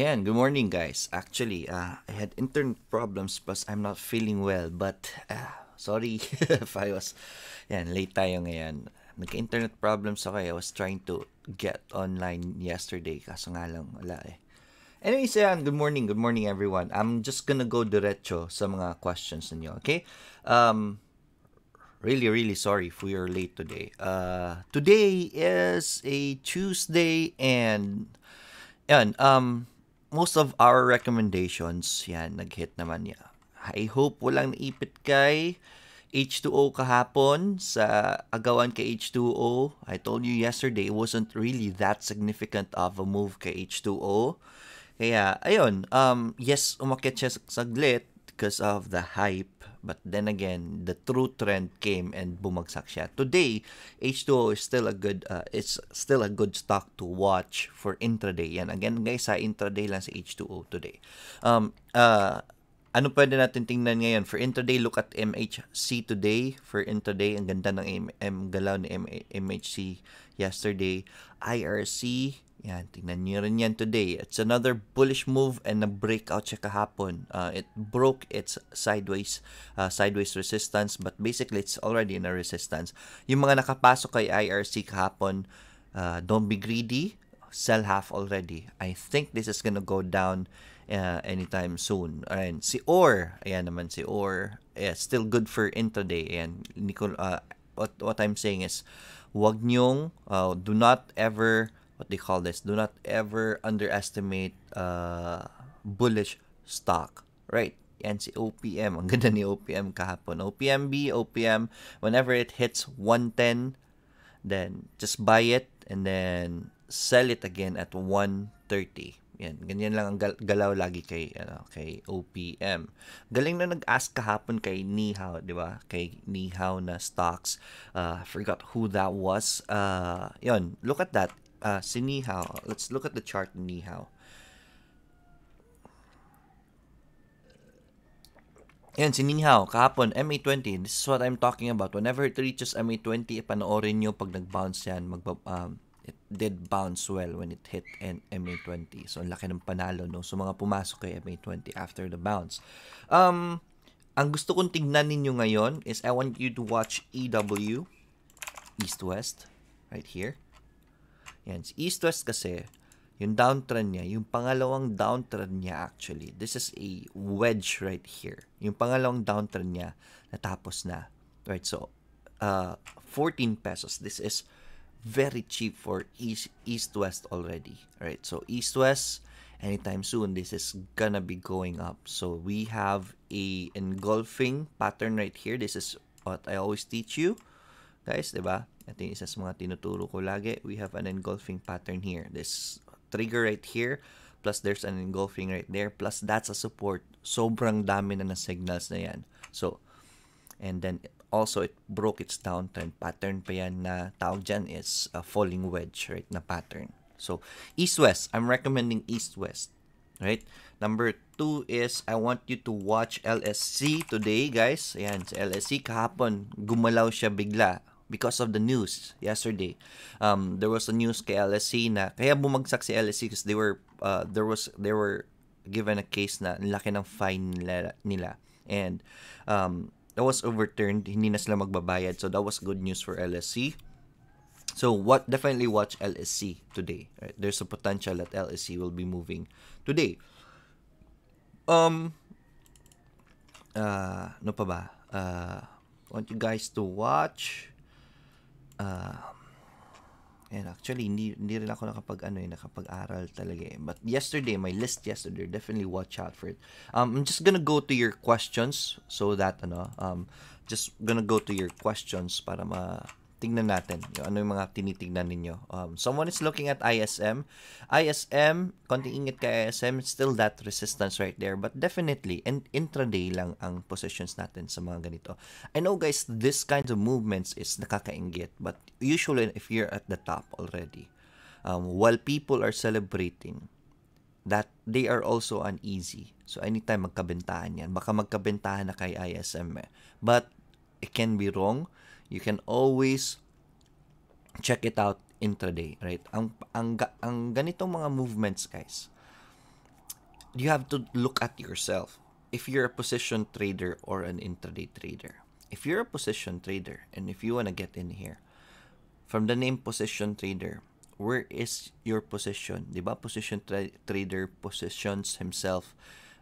Ayan, good morning guys. Actually, uh, I had internet problems plus I'm not feeling well. But, uh, sorry if I was, yan, late tayo ngayon. Nagka-internet problems ako eh. I was trying to get online yesterday. Kaso nga lang, wala eh. Anyways, ayan, good morning, good morning everyone. I'm just gonna go diretso sa mga questions ninyo, okay? Um, really, really sorry if we are late today. Uh, today is a Tuesday and, yan, um, most of our recommendations, yan, nag-hit naman niya. I hope walang naipit kay H2O kahapon sa agawan kay H2O. I told you yesterday, it wasn't really that significant of a move kay H2O. Kaya, ayun, um, yes, umakit siya saglit because of the hype But then again, the true trend came and bumagsak siya. Today, H2O is still a good uh, it's still a good stock to watch for intraday. Yan again guys, sa intraday lang sa H2O today. Um uh ano pwede natin tingnan ngayon? For intraday, look at MHC today. For intraday, ang ganda ng M, M galaw ni M, MHC yesterday. IRC, yan, tingnan nyo rin yan today. It's another bullish move and a breakout siya kahapon. Uh, it broke its sideways uh, sideways resistance but basically it's already in a resistance. Yung mga nakapasok kay IRC kahapon, uh, don't be greedy. Sell half already. I think this is gonna go down uh, anytime soon. Ayan, si OR, ayan naman si OR, yeah, still good for intraday. Ayan, Nicole, uh, what, what I'm saying is, wag nyong, uh, do not ever what they call this. Do not ever underestimate uh, bullish stock. Right. Yan si OPM ang ganda ni OPM kahapon. OPMB OPM whenever it hits 110 then just buy it and then sell it again at 130 yan, ganyan lang ang galaw lagi kay ano, kay OPM. Galing na nag-ask kahapon kay Nihao, 'di ba? Kay Nihao na stocks. Uh, I forgot who that was. Uh, 'yon, look at that uh, si Nihao. Let's look at the chart of Nihao. Yan, si Nihao, kahapon, MA20, this is what I'm talking about. Whenever it reaches MA20, panoorin nyo pag nag-bounce yan, mag um, it did bounce well when it hit N MA20. So, ang laki ng panalo, no? So, mga pumasok kay MA20 after the bounce. Um, ang gusto kong tignan ninyo ngayon is I want you to watch EW, East-West, right here. Yan, si East-West kasi, yung downtrend niya, yung pangalawang downtrend niya actually, this is a wedge right here. Yung pangalawang downtrend niya, natapos na. Right, so, uh, 14 pesos. This is very cheap for East, East-West already. Right, so East-West, anytime soon, this is gonna be going up. So, we have a engulfing pattern right here. This is what I always teach you. Guys, di ba? Ito yung isa sa mga tinuturo ko lagi. We have an engulfing pattern here. This trigger right here, plus there's an engulfing right there, plus that's a support. Sobrang dami na na signals na yan. So, and then also it broke its downtrend pattern pa yan na tawag dyan is a falling wedge, right, na pattern. So, east-west. I'm recommending east-west. Right? Number two is, I want you to watch LSC today, guys. Ayan, sa LSC kahapon, gumalaw siya bigla because of the news yesterday. Um, there was a news kay LSC na kaya bumagsak si LSC because they were uh, there was they were given a case na laki ng fine nila, nila. and um, that was overturned hindi na sila magbabayad so that was good news for LSC so what definitely watch LSC today right? there's a potential that LSC will be moving today um uh no pa ba uh want you guys to watch uh, and actually, hindi, hindi rin ako nakapag, ano, eh, nakapag-aral talaga eh. But yesterday, my list yesterday, definitely watch out for it. Um, I'm just gonna go to your questions so that, ano, um, just gonna go to your questions para ma tingnan natin yung ano yung mga tinitingnan ninyo. Um, someone is looking at ISM. ISM, konting ingat kay ISM, still that resistance right there. But definitely, in intraday lang ang positions natin sa mga ganito. I know guys, this kinds of movements is nakakaingit. But usually, if you're at the top already, um, while people are celebrating, that they are also uneasy. So anytime magkabentahan yan, baka magkabentahan na kay ISM eh. But it can be wrong you can always check it out intraday, right? Ang ang ang ganitong mga movements, guys. you have to look at yourself. If you're a position trader or an intraday trader, if you're a position trader and if you want to get in here, from the name position trader, where is your position? Diba position tra- trader positions himself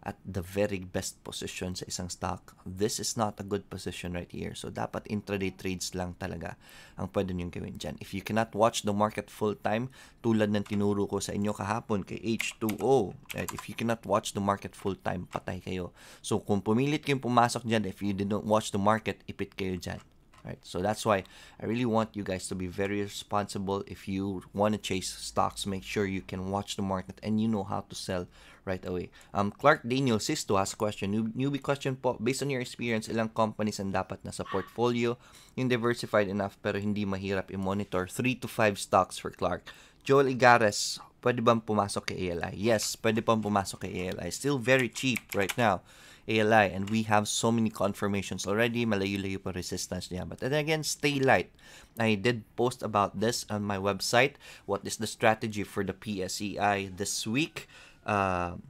at the very best position sa isang stock. This is not a good position right here. So, dapat intraday trades lang talaga ang pwede nyo gawin dyan. If you cannot watch the market full time, tulad ng tinuro ko sa inyo kahapon kay H2O, right? if you cannot watch the market full time, patay kayo. So, kung pumilit kayong pumasok dyan, if you didn't watch the market, ipit kayo dyan right? So that's why i really want you guys to be very responsible. If you want to chase stocks make sure you can watch the market and you know how to sell right away. Um clark daniel sisto has a question New, newbie question po based on your experience ilang companies ang dapat na sa portfolio? Yung diversified enough pero hindi mahirap i-monitor. 3 to 5 stocks for clark. Joel igares pwede bang pumasok kay ALI yes pwede pang pumasok kay ALI still very cheap right now ALI and we have so many confirmations already. Malayo-layo pa resistance niya. But then again, stay light. I did post about this on my website. What is the strategy for the PSEI this week? Uh,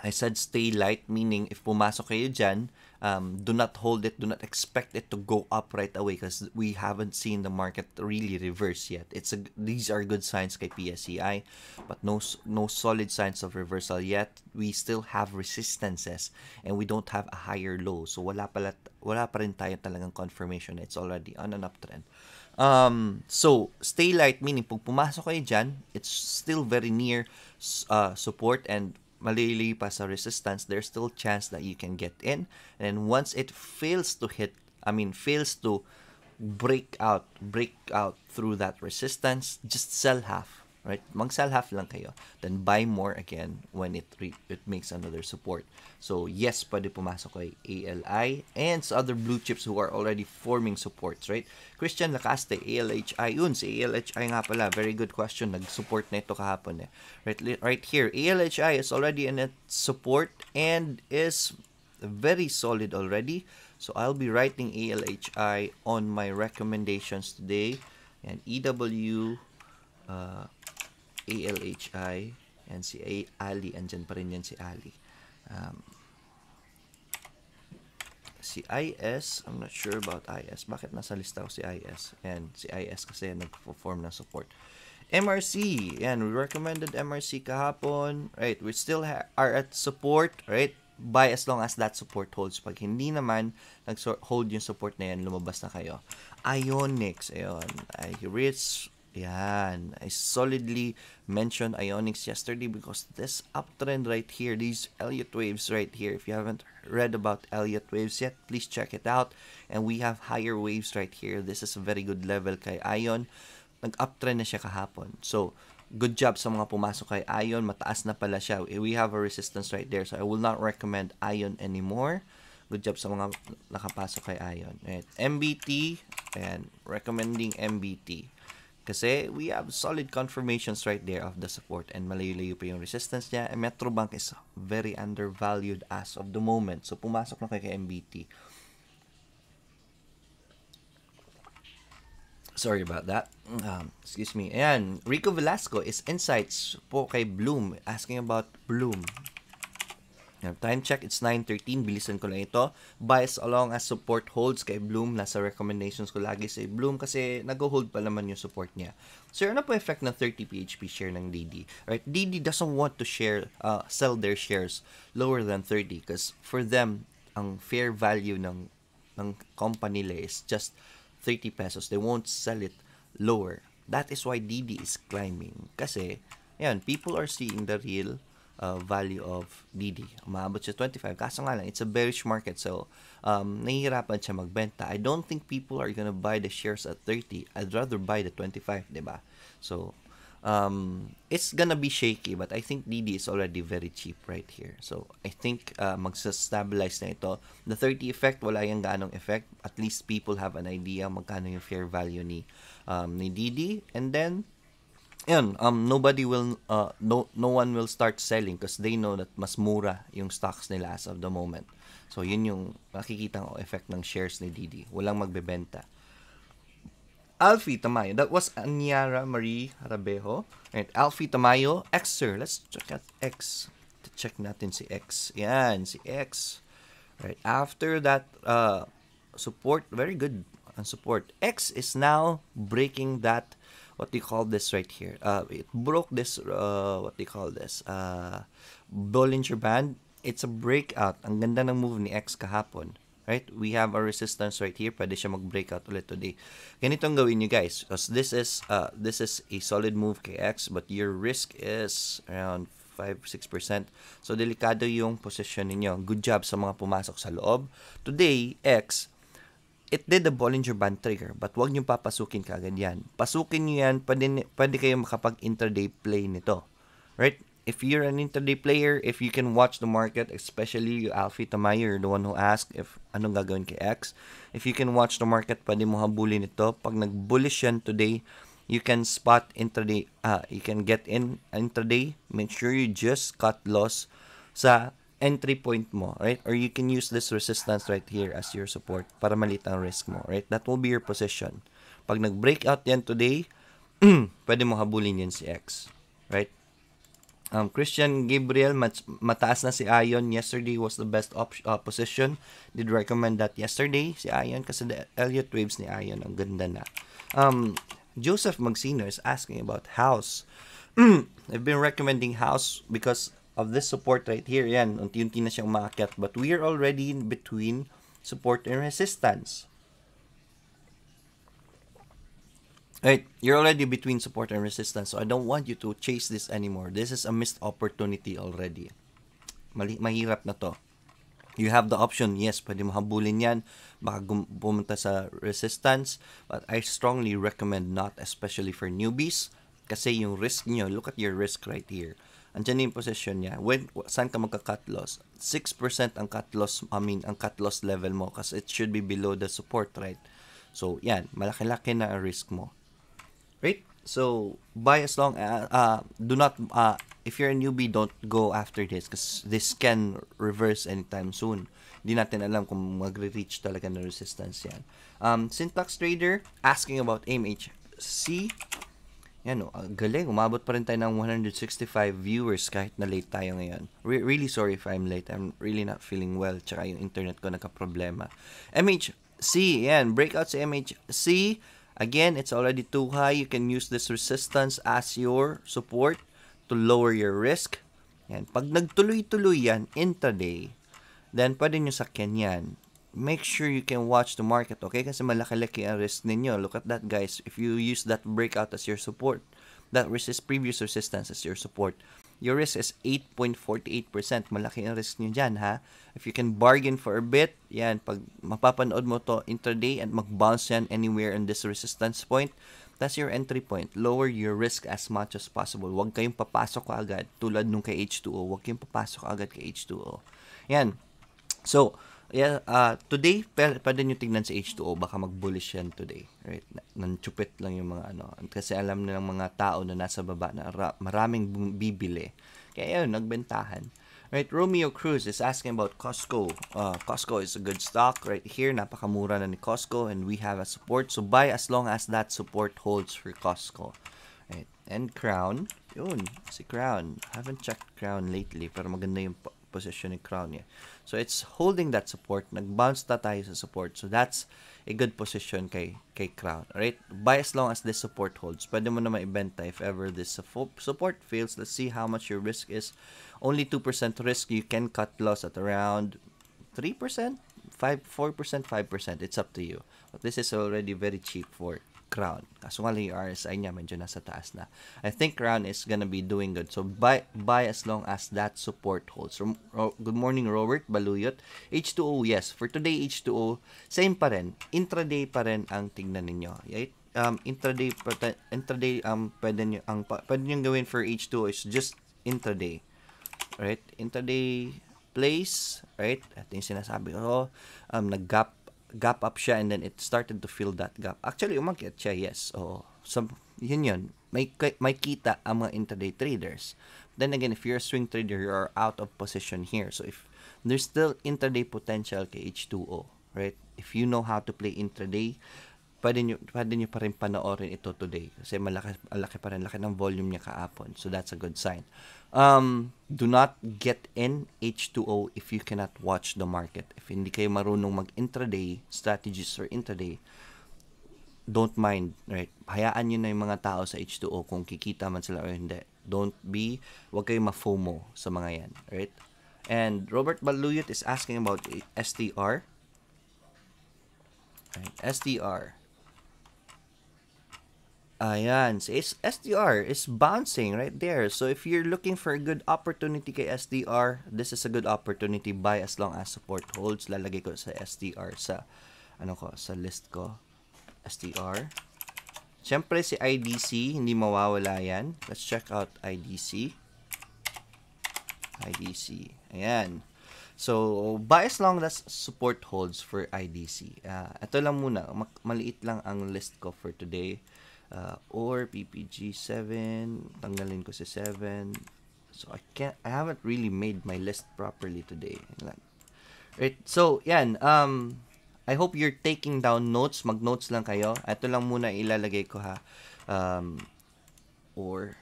I said stay light, meaning if pumasok kayo dyan, um, do not hold it, do not expect it to go up right away because we haven't seen the market really reverse yet. It's a, these are good signs kay PSEI, but no no solid signs of reversal yet. We still have resistances and we don't have a higher low. So wala pala wala pa rin tayo talagang confirmation. It's already on an uptrend. Um, so, stay light meaning pag pumasok kayo dyan, it's still very near uh, support and malili pa sa resistance, there's still chance that you can get in. And once it fails to hit, I mean, fails to break out, break out through that resistance, just sell half right? Mag-sell half lang kayo. Then buy more again when it re- it makes another support. So yes, pwede pumasok kay ALI and sa other blue chips who are already forming supports, right? Christian Lacaste, ALHI. Yun, si ALHI nga pala. Very good question. Nag-support na ito kahapon eh. Right, right here, ALHI is already in its support and is very solid already. So I'll be writing ALHI on my recommendations today. And EW uh, ALHI and si A Ali andyan pa rin yan si Ali. Um, si IS I'm not sure about IS bakit nasa lista ko si IS and si IS kasi nag-perform ng support. MRC yan we recommended MRC kahapon right? We still are at support right? Buy as long as that support holds. Pag hindi naman nag-hold yung support na yan lumabas na kayo. Ionics ayun I reach Yan. I solidly mentioned Ionics yesterday because this uptrend right here, these Elliott waves right here, if you haven't read about Elliott waves yet, please check it out. And we have higher waves right here. This is a very good level kay Ion. Nag-uptrend na siya kahapon. So, good job sa mga pumasok kay Ion. Mataas na pala siya. We have a resistance right there. So, I will not recommend Ion anymore. Good job sa mga nakapasok kay Ion. Right. MBT, and recommending MBT. Kasi we have solid confirmations right there of the support and malayo-layo pa yung resistance niya. And Metrobank is very undervalued as of the moment. So pumasok na kay MBT. Sorry about that. Um, excuse me. Ayan, Rico Velasco is insights po kay Bloom. Asking about Bloom. Time check, it's 9.13. Bilisan ko lang ito. Bias along as support holds kay Bloom. Nasa recommendations ko lagi sa Bloom kasi nag-hold pa naman yung support niya. So, ano po effect ng 30 PHP share ng DD? Right? DD doesn't want to share, uh, sell their shares lower than 30 because for them, ang fair value ng, ng company nila is just 30 pesos. They won't sell it lower. That is why DD is climbing. Kasi, yan, people are seeing the real uh, value of DD. Umabot siya 25. Kaso nga lang, it's a bearish market. So, um, nahihirapan siya magbenta. I don't think people are gonna buy the shares at 30. I'd rather buy the 25, di ba? So, um, it's gonna be shaky. But I think DD is already very cheap right here. So, I think uh, magsa-stabilize na ito. The 30 effect, wala yung ganong effect. At least people have an idea magkano yung fair value ni, um, ni DD. And then, yun, um, nobody will, uh, no, no one will start selling because they know that mas mura yung stocks nila as of the moment. So, yun yung makikita ng effect ng shares ni Didi. Walang magbebenta. Alfie Tamayo. That was Anyara Marie Harabejo. Right, Alfie Tamayo. X, sir. Let's check out X. check natin si X. Yan, si X. Right, after that uh, support, very good on support. X is now breaking that, what do you call this right here? Uh, it broke this, uh, what do you call this? Uh, Bollinger Band. It's a breakout. Ang ganda ng move ni X kahapon. Right? We have a resistance right here. Pwede siya mag-breakout ulit today. Ganito ang gawin nyo guys. Because this is, uh, this is a solid move kay X but your risk is around 5-6%. So, delikado yung position ninyo. Good job sa mga pumasok sa loob. Today, X, it did the Bollinger Band trigger but wag nyo papasukin kagad yan. Pasukin nyo yan, pwede, pwede kayo makapag-intraday play nito. Right? if you're an intraday player, if you can watch the market, especially you, Alfie Tamayo, the one who asked if anong gagawin kay X. If you can watch the market, pwede mo habulin ito. Pag nag-bullish yan today, you can spot intraday, uh, you can get in intraday. Make sure you just cut loss sa entry point mo, right? Or you can use this resistance right here as your support para malit ang risk mo, right? That will be your position. Pag nag-breakout yan today, pwede mo habulin yan si X, right? Um, Christian Gabriel, mat- mataas na si Ion. Yesterday was the best op- uh, position. Did recommend that yesterday, si Ion, kasi the Elliott Waves ni Ion, ang ganda na. Um, Joseph Magsino is asking about house. I've been recommending house because of this support right here. Yan, unti-unti na siyang umakyat. But we are already in between support and resistance. Right, you're already between support and resistance, so I don't want you to chase this anymore. This is a missed opportunity already. Mali mahirap na to. You have the option, yes, pwede mo habulin yan, baka pumunta sa resistance, but I strongly recommend not, especially for newbies, kasi yung risk nyo, look at your risk right here. Andiyan yung position niya. When, saan ka magka-cut loss? 6% ang cut loss, I mean, ang cut loss level mo kasi it should be below the support, right? So, yan, malaki-laki na ang risk mo. Right? So, buy as long uh, uh do not uh if you're a newbie don't go after this because this can reverse anytime soon. Hindi natin alam kung magre-reach talaga ng resistance yan. Um, Syntax Trader asking about MHC. Yan uh, galing. Umabot pa rin tayo ng 165 viewers kahit na late tayo ngayon. Re- really sorry if I'm late. I'm really not feeling well. Tsaka yung internet ko nagka-problema. MHC, yan. Breakout sa MHC. Again, it's already too high. You can use this resistance as your support to lower your risk. Yan. Pag nagtuloy-tuloy yan intraday, then pwede nyo sakyan yan. Make sure you can watch the market, okay? Kasi malaki-laki ang risk ninyo. Look at that, guys. If you use that breakout as your support, that resist previous resistance as your support, your risk is 8.48%. Malaki ang risk nyo dyan, ha? If you can bargain for a bit, yan, pag mapapanood mo to intraday and mag-bounce yan anywhere in this resistance point, that's your entry point. Lower your risk as much as possible. Huwag kayong papasok agad tulad nung kay H2O. Huwag kayong papasok agad kay H2O. Yan. So, yeah, uh, today, pwede nyo tignan sa H2O, baka mag-bullish yan today. Right? Nanchupit lang yung mga ano. Kasi alam nilang mga tao na nasa baba na ra- maraming bibili. Kaya yun, nagbentahan. Right, Romeo Cruz is asking about Costco. Uh, Costco is a good stock right here. Napakamura na ni Costco and we have a support. So buy as long as that support holds for Costco. Right. And Crown. Yun, si Crown. Haven't checked Crown lately pero maganda yung position ni Crown niya. So it's holding that support. Nag-bounce na tayo sa support. So that's a good position kay kay Crown. Right? Buy as long as this support holds. Pwede mo na maibenta if ever this support fails. Let's see how much your risk is only 2% risk, you can cut loss at around 3%, 5, 4%, 5%. It's up to you. But this is already very cheap for Crown. Kaso nga lang yung RSI niya medyo nasa taas na. I think Crown is gonna be doing good. So buy buy as long as that support holds. So, good morning Robert Baluyot. H2O yes. For today H2O same pa rin. Intraday pa rin ang tingnan ninyo. Right? Um, intraday intraday um pwede niyo ang pwede niyo gawin for H2O is just intraday right? Intraday place, right? Ito yung sinasabi ko, um, nag-gap gap up siya and then it started to fill that gap. Actually, umakyat siya, yes. Oh, so, yun yun. May, may kita ang mga intraday traders. Then again, if you're a swing trader, you're out of position here. So, if there's still intraday potential kay H2O, right? If you know how to play intraday, pwede nyo, pwede nyo pa rin panoorin ito today. Kasi malaki, malaki pa rin, laki ng volume niya kahapon. So that's a good sign. Um, do not get in H2O if you cannot watch the market. If hindi kayo marunong mag-intraday strategies or intraday, don't mind, right? Hayaan nyo na yung mga tao sa H2O kung kikita man sila o hindi. Don't be, wag kayo ma-FOMO sa mga yan, right? And Robert Baluyot is asking about STR. Right, STR. Ayan, so it's SDR is bouncing right there. So if you're looking for a good opportunity kay SDR, this is a good opportunity buy as long as support holds. Lalagay ko sa SDR sa ano ko, sa list ko. SDR. Siyempre si IDC, hindi mawawala yan. Let's check out IDC. IDC. Ayan. So, buy as long as support holds for IDC. Uh, ito lang muna. Maliit lang ang list ko for today uh, or PPG 7 tanggalin ko si 7 so I can't I haven't really made my list properly today. Right so yan um I hope you're taking down notes. Mag notes lang kayo. Ito lang muna ilalagay ko ha. Um or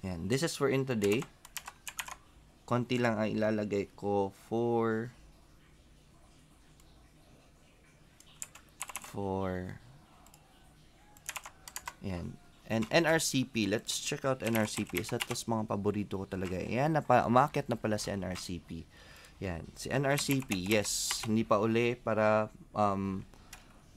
yan this is for in today. Konti lang ang ilalagay ko for for yan. And NRCP, let's check out NRCP. Isa ito mga paborito ko talaga. Yan, napa, umakit na pala si NRCP. Yan. Si NRCP, yes, hindi pa uli para um,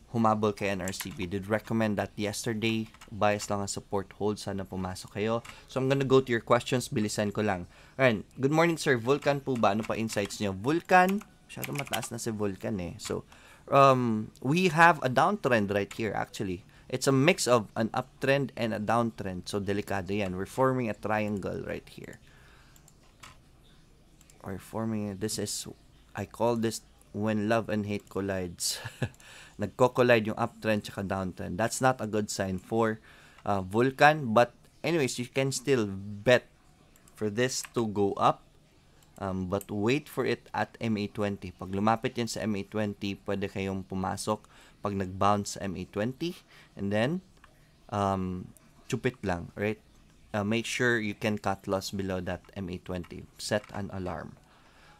humabol kay NRCP. Did recommend that yesterday. Bias lang ang support hold. Sana pumasok kayo. So, I'm gonna go to your questions. Bilisan ko lang. Alright. Good morning, sir. Vulcan po ba? Ano pa insights niyo? Vulcan, masyado mataas na si Vulcan eh. So, um, we have a downtrend right here actually. It's a mix of an uptrend and a downtrend. So, delikado yan. We're forming a triangle right here. We're forming, this is, I call this when love and hate collides. Nagko-collide yung uptrend tsaka downtrend. That's not a good sign for uh, Vulcan. But anyways, you can still bet for this to go up Um, but wait for it at MA20. Pag lumapit yan sa MA20, pwede kayong pumasok pag nag-bounce sa MA20. And then, um, chupit lang, right? Uh, make sure you can cut loss below that MA20. Set an alarm.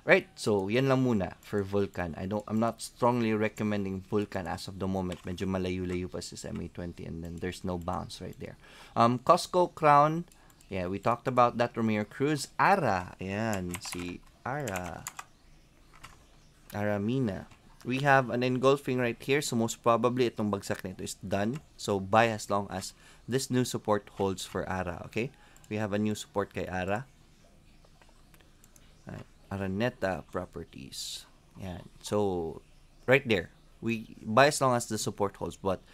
Right? So, yan lang muna for Vulcan. I don't, I'm not strongly recommending Vulcan as of the moment. Medyo malayo-layo pa sa MA20 and then there's no bounce right there. Um, Costco Crown, Yeah, we talked about that Romeo Cruz. Ara. Ayan, si Ara. Aramina. We have an engulfing right here. So, most probably, itong bagsak nito is done. So, buy as long as this new support holds for Ara. Okay? We have a new support kay Ara. Araneta Properties. Yan. So, right there. We buy as long as the support holds. But,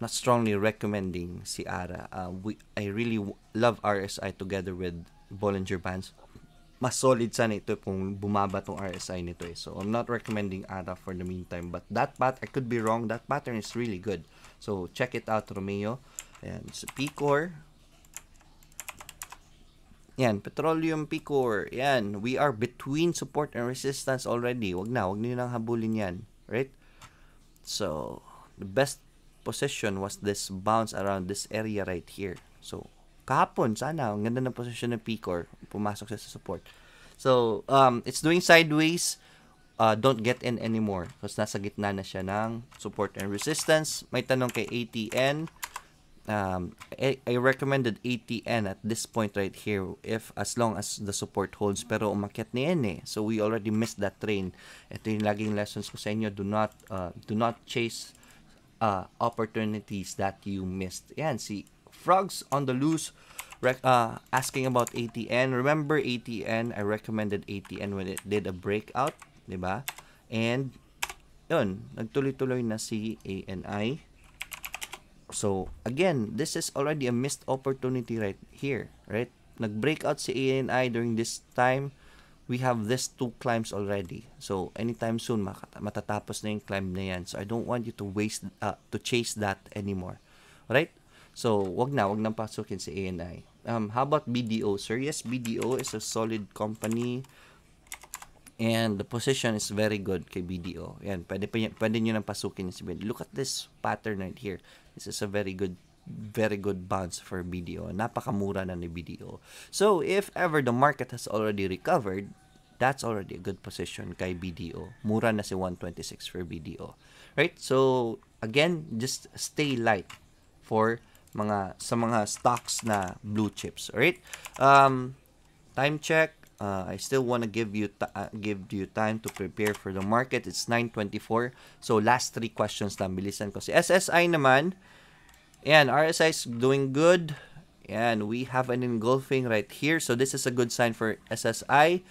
not strongly recommending si Ara. Uh, we I really love RSI together with Bollinger Bands. Mas solid sana ito kung bumaba tong RSI nito eh. So I'm not recommending ARA for the meantime. But that pattern, I could be wrong. That pattern is really good. So check it out, Romeo. And so Picor. Yan, Petroleum Picor. Yan, we are between support and resistance already. Wag na, wag niyo nang habulin yan. Right? So, the best position was this bounce around this area right here. So, kahapon, sana, ang ganda ng position ng Picor, pumasok siya sa support. So, um, it's doing sideways. Uh, don't get in anymore because nasa gitna na siya ng support and resistance. May tanong kay ATN. Um, I, I recommended ATN at this point right here if as long as the support holds pero umakyat ni yan eh. So we already missed that train. Ito yung laging lessons ko sa inyo. Do not, uh, do not chase uh, opportunities that you missed. Yan, si Frogs on the Loose rec- uh, asking about ATN. Remember ATN? I recommended ATN when it did a breakout, di ba? And, yun, nagtuloy-tuloy na si ANI. So, again, this is already a missed opportunity right here, right? Nag-breakout si ANI during this time we have this two climbs already. So, anytime soon, matatapos na yung climb na yan. So, I don't want you to waste, uh, to chase that anymore. Right? So, wag na, wag nang pasukin si ANI. Um, how about BDO, sir? Yes, BDO is a solid company. And the position is very good kay BDO. Yan, pwede, pwede nyo nang pasukin si BDO. Look at this pattern right here. This is a very good very good bounce for BDO. Napakamura na ni BDO. So, if ever the market has already recovered, that's already a good position kay BDO. Mura na si 126 for BDO. Right? So, again, just stay light for mga sa mga stocks na blue chips. Alright? Um, time check. Uh, I still want to give you uh, give you time to prepare for the market. It's 9:24. So last three questions lang bilisan ko. Si SSI naman, Ayan, RSI is doing good. And we have an engulfing right here. So this is a good sign for SSI.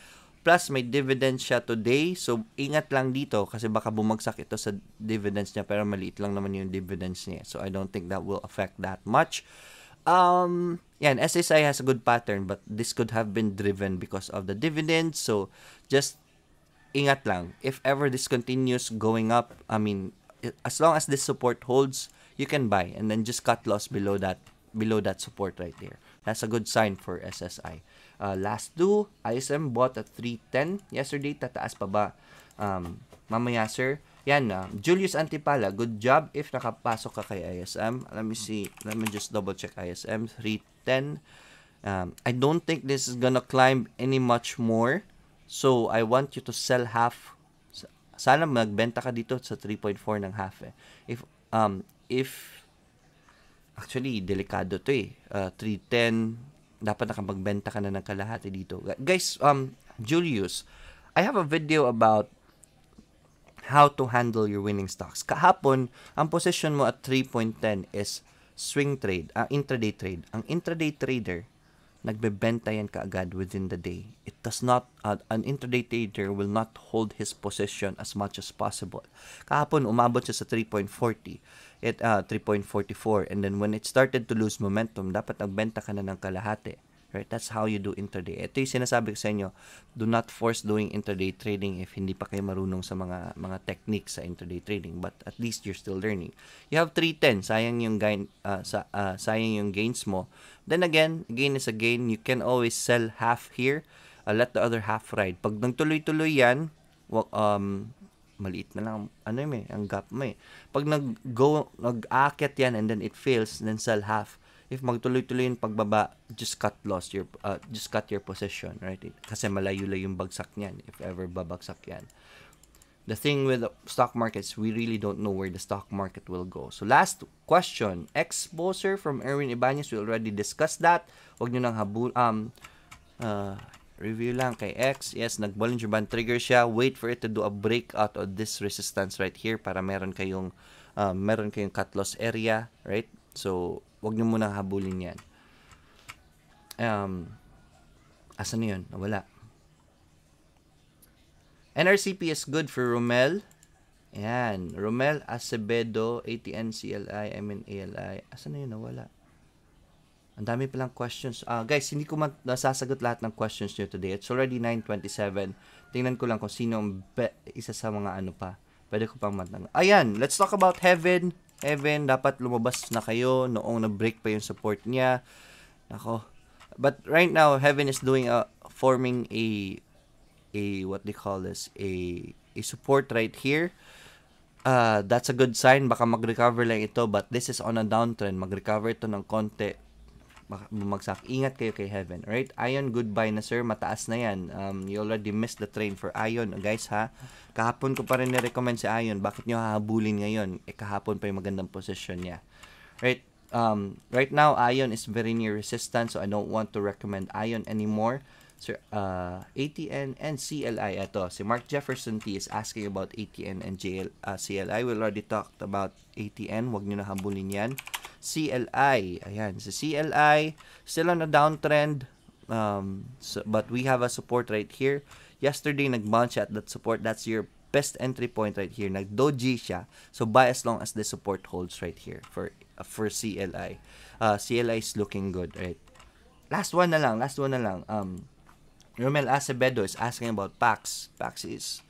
Plus, may dividend siya today. So, ingat lang dito kasi baka bumagsak ito sa dividends niya pero maliit lang naman yung dividends niya. So, I don't think that will affect that much. Um, yan, SSI has a good pattern but this could have been driven because of the dividends. So, just ingat lang. If ever this continues going up, I mean, as long as this support holds, you can buy and then just cut loss below that below that support right there. That's a good sign for SSI. Uh, last two, ISM bought at 310 yesterday. Tataas pa ba? Um, mamaya, sir. Yan, uh, Julius Antipala, good job if nakapasok ka kay ISM. Let me see. Let me just double check ISM. 310. Um, I don't think this is gonna climb any much more. So, I want you to sell half. Sana magbenta ka dito sa 3.4 ng half eh. If, um, if, actually, delikado to eh. Uh, 310, dapat nakapagbenta ka na ng kalahati dito. Guys, um, Julius, I have a video about how to handle your winning stocks. Kahapon, ang position mo at 3.10 is swing trade, uh, intraday trade. Ang intraday trader, nagbebenta yan kaagad within the day. It does not, uh, an intraday trader will not hold his position as much as possible. Kahapon, umabot siya sa 3.40 it uh, 3.44 and then when it started to lose momentum dapat nagbenta ka na ng kalahati right? That's how you do intraday. Ito yung sinasabi ko sa inyo do not force doing intraday trading if hindi pa kayo marunong sa mga mga techniques sa intraday trading but at least you're still learning. You have 310 sayang yung gain uh, sa uh, sayang yung gains mo. Then again gain is a gain. You can always sell half here uh, let the other half ride. Pag nagtuloy-tuloy yan um maliit na lang ano yun eh, ang gap mo eh. Pag nag-go, nag-aakyat yan and then it fails, then sell half. If magtuloy-tuloy yung pagbaba, just cut loss your, uh, just cut your position, right? Kasi malayo-layo yung bagsak niyan if ever babagsak yan. The thing with the stock markets, we really don't know where the stock market will go. So last question, exposure from Erwin Ibanez, we already discussed that. Huwag nyo nang habul, um, uh, Review lang kay X. Yes, nag-Bollinger Band trigger siya. Wait for it to do a breakout of this resistance right here para meron kayong uh, meron kayong cut loss area, right? So, wag niyo muna habulin 'yan. Um Asan na 'yun? Nawala. NRCP is good for Romel. Ayan. Romel Acevedo, ATN, CLI, MNALI. Asan na yun? Nawala. Ang dami palang questions. Uh, guys, hindi ko masasagot lahat ng questions nyo today. It's already 9.27. Tingnan ko lang kung sino ang isa sa mga ano pa. Pwede ko pang matanong. Ayan, let's talk about Heaven. Heaven, dapat lumabas na kayo noong na-break pa yung support niya. Nako. But right now, Heaven is doing a, forming a, a, what they call this, a, a support right here. Uh, that's a good sign. Baka mag-recover lang ito. But this is on a downtrend. Mag-recover ito ng konti bumagsak. Ingat kayo kay Heaven. Right? Ion, goodbye na sir. Mataas na yan. Um, you already missed the train for Ion. Guys ha, kahapon ko pa rin ni-recommend si Ion. Bakit nyo hahabulin ngayon? Eh, kahapon pa yung magandang position niya. Right? Um, right now, Ion is very near resistance. So, I don't want to recommend Ion anymore. Sir, uh, ATN and CLI. Ito, si Mark Jefferson T is asking about ATN and JL, uh, CLI. We already talked about ATN. Huwag nyo na habulin yan. CLI. Ayan, sa si CLI, still on a downtrend. Um, so, but we have a support right here. Yesterday, nag-bounce at that support. That's your best entry point right here. Nag-doji siya. So, buy as long as the support holds right here for uh, for CLI. Uh, CLI is looking good, right? Last one na lang. Last one na lang. Um, Romel Acevedo is asking about PAX. PAX is,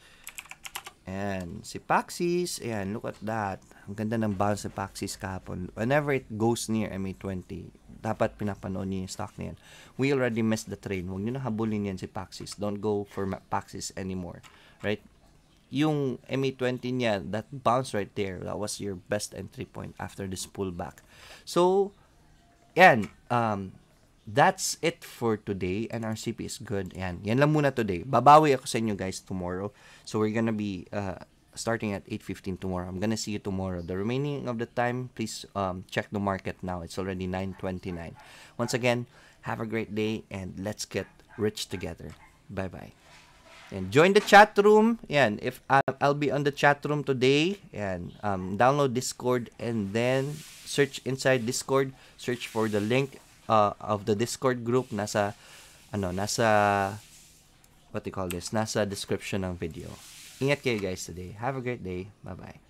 Ayan, si Paxis, ayan, look at that. Ang ganda ng bounce ni Paxis kahapon. Whenever it goes near MA20, dapat pinapanood niyo yung stock na yan. We already missed the train. Huwag niyo na habulin yan si Paxis. Don't go for Paxis anymore. Right? Yung MA20 niya, that bounce right there, that was your best entry point after this pullback. So, yan, um, that's it for today. NRCP is good. Yan, yan lang muna today. Babawi ako sa inyo guys tomorrow. So we're gonna be uh, starting at 8.15 tomorrow. I'm gonna see you tomorrow. The remaining of the time, please um, check the market now. It's already 9.29. Once again, have a great day and let's get rich together. Bye-bye. And join the chat room. Yan, if I'll be on the chat room today, and um, download Discord and then search inside Discord, search for the link uh, of the Discord group nasa ano, nasa what do you call this? Nasa description ng video. Ingat kayo guys today. Have a great day. Bye-bye.